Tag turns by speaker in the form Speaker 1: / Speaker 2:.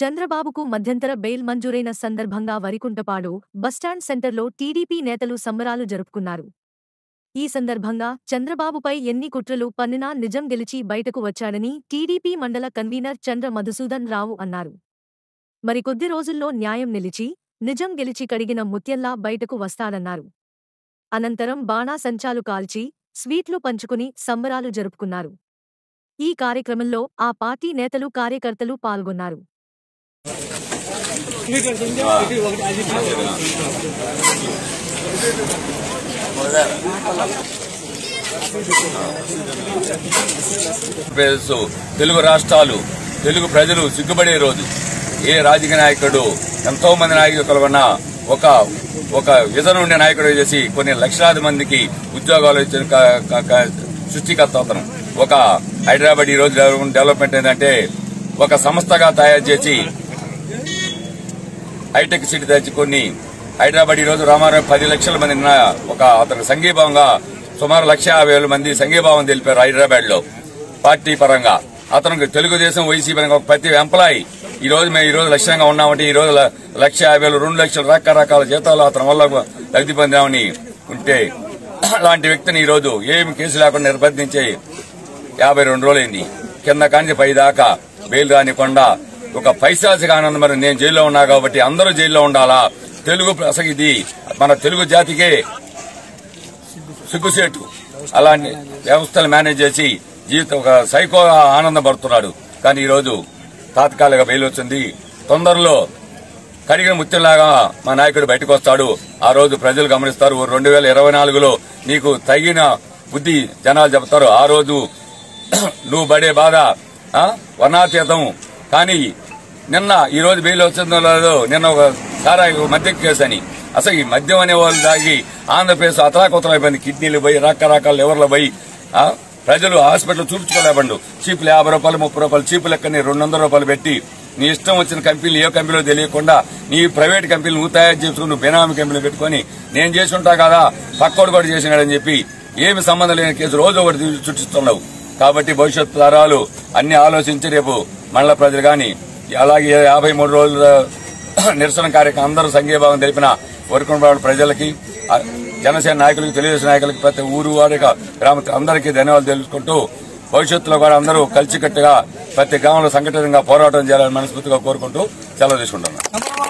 Speaker 1: చంద్రబాబుకు మధ్యంతర బెయిల్ మంజూరైన సందర్భంగా వరికుంటపాడు బస్టాండ్ సెంటర్లో టీడీపీ నేతలు సంబరాలు జరుపుకున్నారు. ఈ సందర్భంగా చంద్రబాబుపై ఎన్ని కుట్రలు పన్నినా నిజం గెలిచి బయటకు వచ్చాడని టీడీపీ మండల కన్వీనర్ చంద్ర మధుసూదన్ రావు అన్నారు. మరికొద్ది రోజుల్లో న్యాయం నిలిచి నిజం గెలిచి కడిగిన ముత్యల్లా బయటకు వస్తాడన్నారు. అనంతరం బాణాసంచాలు కాల్చి స్వీట్లు పంచుకుని సంబరాలు జరుపుకున్నారు. ఈ కార్యక్రమంలో ఆ పార్టీ నేతలు కార్యకర్తలు పాల్గొన్నారు.
Speaker 2: తెలుగు రాష్ట్రాలు తెలుగు ప్రజలు సిగ్గుపడే రోజు. ఏ రాజకీయ నాయకుడు ఎంతో మంది నాయకులు ఉన్న ఒక ఒక విజన్ ఉండే నాయకుడు చేసి కొన్ని లక్షలాది మందికి ఉద్యోగాలు ఇచ్చిన సృష్టికర్త అవుతాను ఒక హైదరాబాద్ ఈ రోజు డెవలప్మెంట్ ఏంటంటే ఒక సంస్థగా తయారు చేసి హైటెక్ సిటీ తెచ్చి కొన్ని హైదరాబాద్ ఈ రోజు రామారావు పది లక్షల మంది ఒక అతను సంఘీభావంగా సుమారు లక్ష యాభై వేల మంది సంఘీభావం తెలిపారు హైదరాబాద్లో పార్టీ పరంగా. అతనికి తెలుగుదేశం వైసీపీ పరంగా ఒక ప్రతి ఎంప్లాయీ ఈ రోజు మేము ఈ రోజు లక్ష్యంగా ఉన్నామంటే ఈ రోజు లక్ష యాభై వేలు రెండు లక్షల రకరకాల జీతాలు అతని వల్ల లబ్ధి పొందామని ఉంటే అలాంటి వ్యక్తిని ఈ రోజు ఏమి కేసు లేకుండా నిర్బంధించే యాభై రెండు రోజులైంది. కింద కాంచి పై దాకా బెయిల్ రానికుండా ఒక పైశాచిక ఆనందం. మరి నేను జైల్లో ఉన్నా కాబట్టి అందరూ జైల్లో ఉండాలా? తెలుగు అసలు ఇది. మన తెలుగు జాతికే సిగ్గుసేటు. అలాంటి వ్యవస్థలు మేనేజ్ చేసి జీవితం ఒక సైకో ఆనందం పడుతున్నాడు. కానీ ఈరోజు తాత్కాలిక బెయిల్ వచ్చింది. తొందరలో కడిగిన ముత్యంలాగా మా నాయకుడు బయటకు వస్తాడు. ఆ రోజు ప్రజలు గమనిస్తారు. రెండు వేల ఇరవై నాలుగులో నీకు తగిన బుద్ధి జనాలు చెబుతారు. ఆ రోజు నువ్వు పడే బాధ వర్ణాతీతం. కానీ నిన్న ఈ రోజు బెయిల్ వచ్చిందో లేదో నిన్న ఒక సారాయి మద్యం కేసు అని. అసలు ఈ మద్యం అనే వాళ్ళు తాగి ఆంధ్రప్రదేశ్ అతలాకుతలైపోయింది కిడ్నీలు పోయి రకరకాల లివర్లు పోయి ప్రజలు హాస్పిటల్ చూపించుకోలేబండు చీపులు యాభై రూపాయలు ముప్పై రూపాయలు చీపు లెక్కని రెండు వందల రూపాయలు పెట్టి నీ ఇష్టం వచ్చిన కంపెనీలు ఏ కంపెనీలో తెలియకుండా నీ ప్రైవేట్ కంపెనీలు నువ్వు తయారు చేసుకుని నువ్వు బెనామీ కంపెనీలు పెట్టుకొని నేను చేసి ఉంటా కదా పక్కోడు కూడా చేసినాడని చెప్పి ఏమి సంబంధం లేని కేసు రోజు ఒకటి చుట్టిస్తున్నావు. కాబట్టి భవిష్యత్ తరాలు అన్ని ఆలోచించి రేపు మండల ప్రజలు కానీ అలాగే యాభై మూడు రోజుల నిరసన కార్యక్రమం అందరూ సంఘీభావం తెలిపిన వరకుండ ప్రజలకి జనసేన నాయకులకి తెలుగుదేశం నాయకులకి ప్రతి ఊరు వారిగా గ్రామ అందరికీ ధన్యవాదాలు తెలుసుకుంటూ భవిష్యత్తులో కూడా అందరూ కలిసికట్టుగా ప్రతి గ్రామంలో సంఘటితంగా పోరాటం చేయాలని మనస్ఫూర్తిగా కోరుకుంటూ సెలవు తీసుకుంటున్నాను